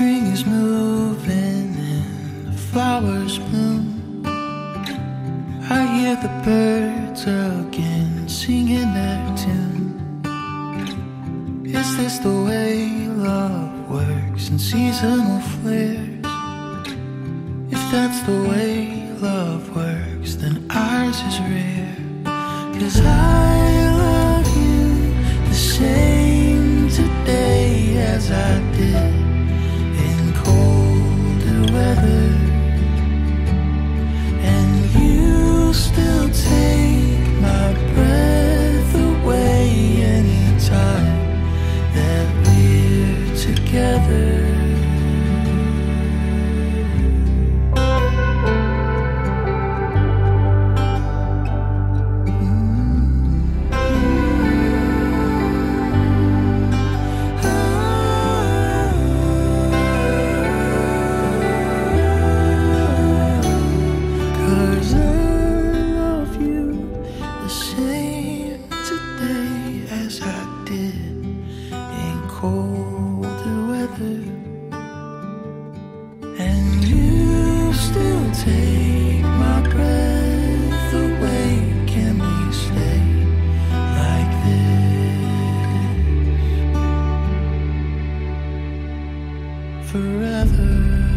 spring is moving and the flowers bloom. I hear the birds again singing their tune. Is this the way love works in seasonal flares? If that's the way love works, then ours is rare. Cause I did in colder weather. And you still take my breath away. Can we stay like this forever?